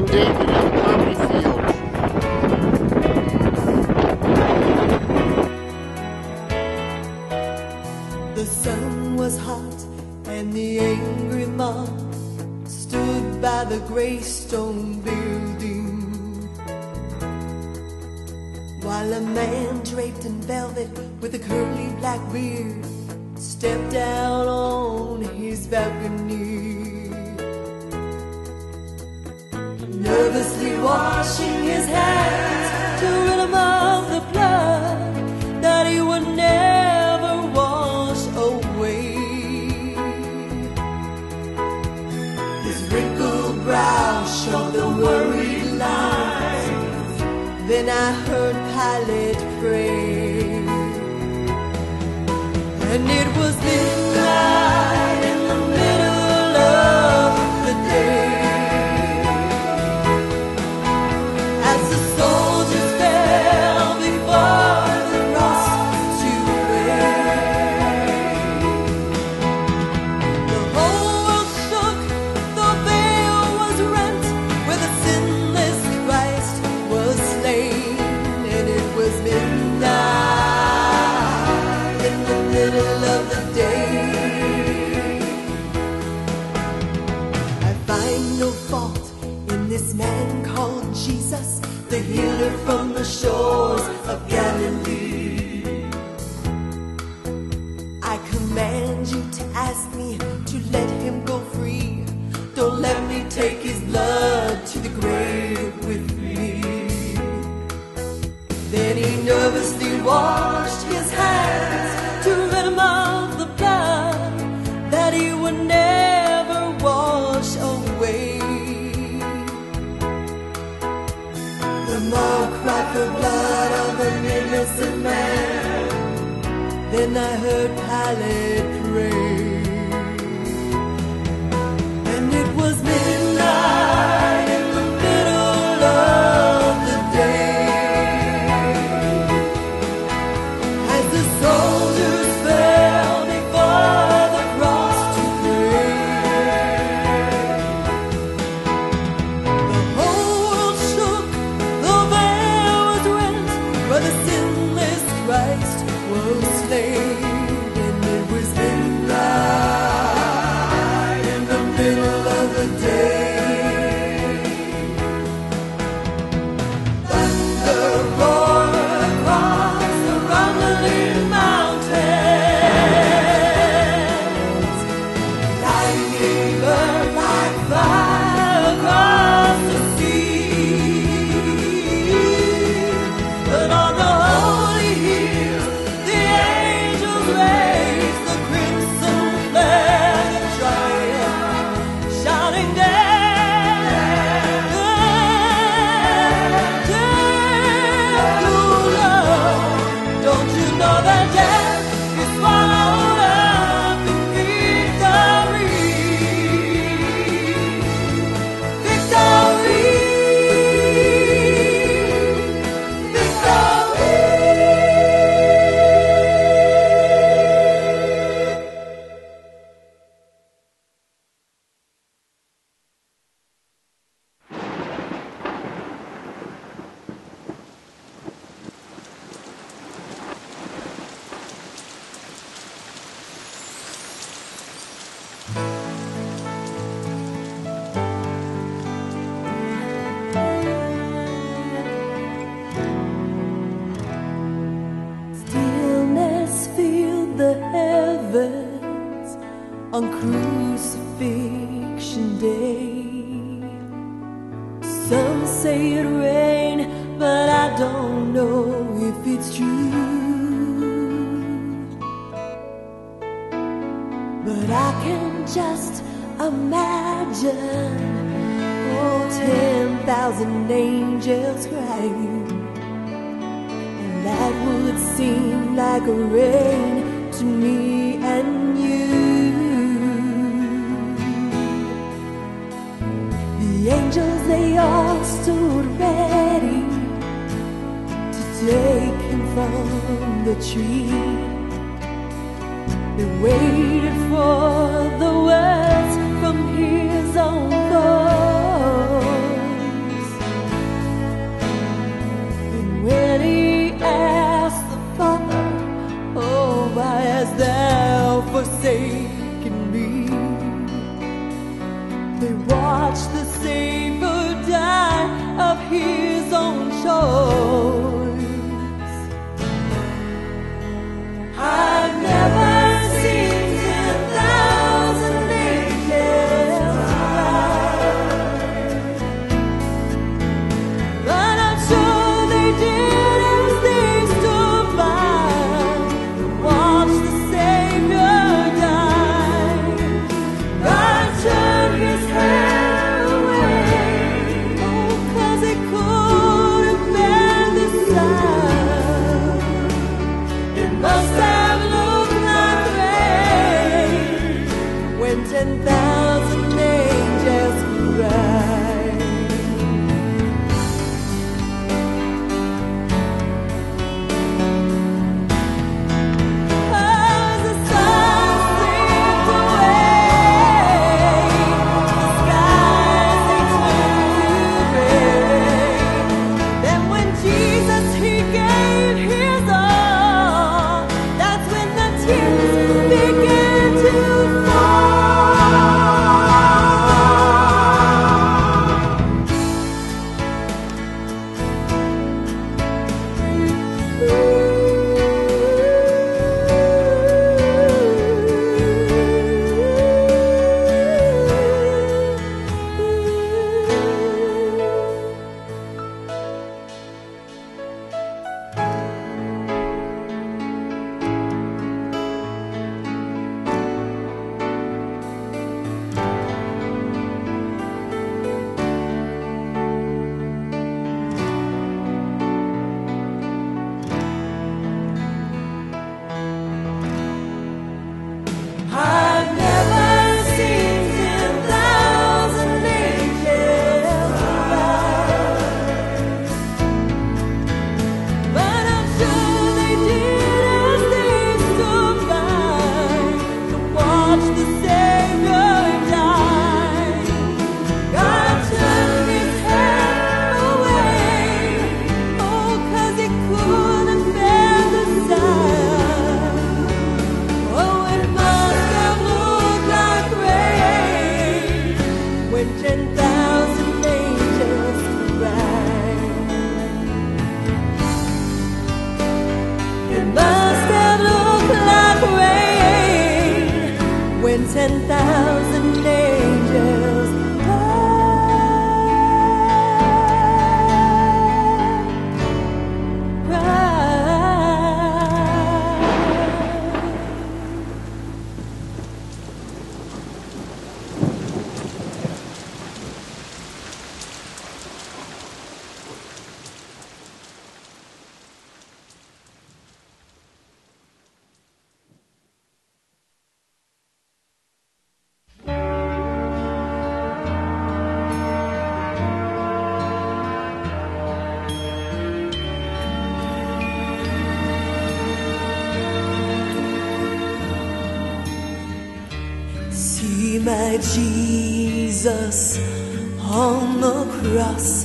Camp David in the poppy field. The sun was hot and the angry mob stood by the gray stone building. While a man draped in velvet with a curly black beard stepped out on his balcony. Washing his hands to rid him of the blood that he would never wash away. His wrinkled brow showed the worried lines. Then I heard Pilate pray. And it was midnight washed his hands to rid him of the blood that he would never wash away. The mob cried for blood of an innocent man. Then I heard Pilate pray. On crucifixion day. Some say it rained, but I don't know if it's true. But I can just imagine all oh, ten thousand angels crying. And that would seem like a rain to me and they all stood ready to take him from the tree. They waited sentar. my Jesus on the cross,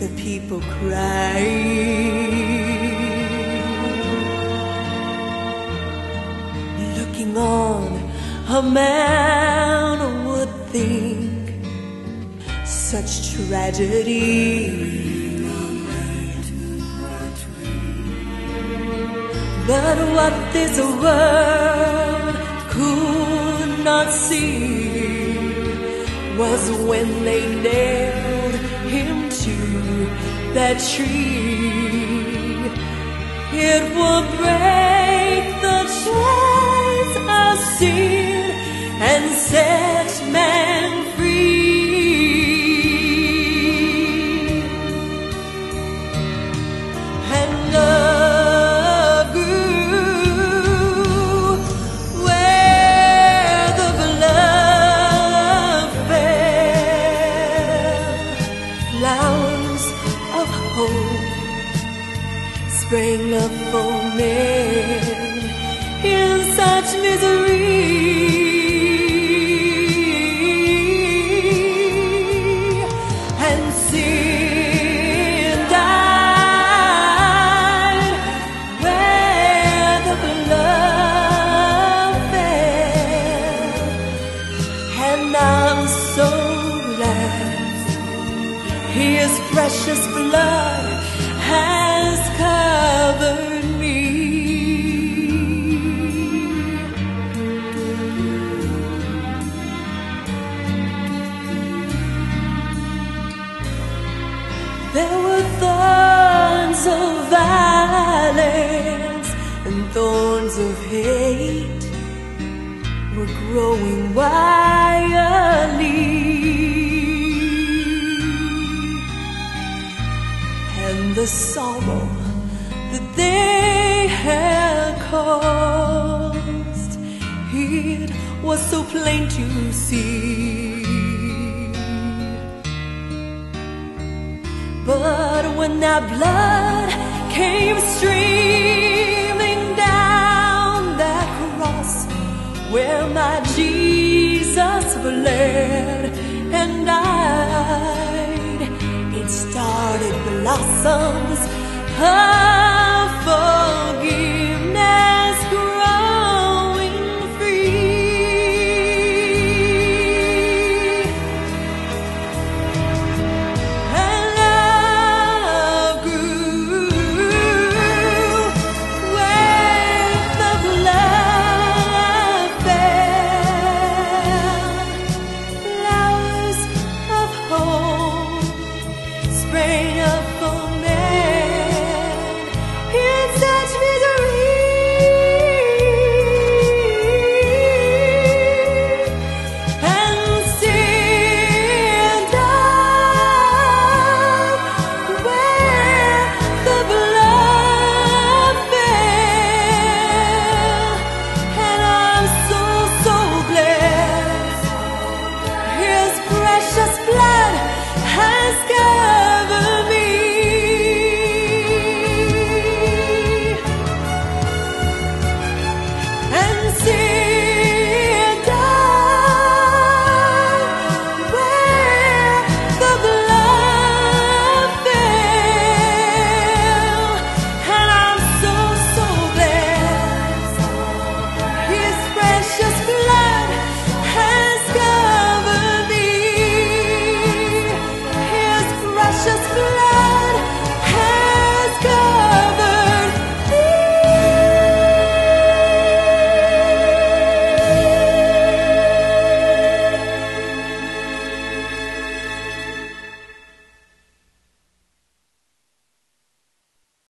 the people cry. Looking on, a man would think such tragedy. But what this world could not see was when they nailed him to that tree. It will break the chains I see. Bring love for men in such misery. And sin died where the blood fell, and I'm so glad His precious blood. thorns of hate were growing wildly, and the sorrow that they had caused it was so plain to see. But when that blood came streaming. Jesus bled and died. It started blossoms. Oh,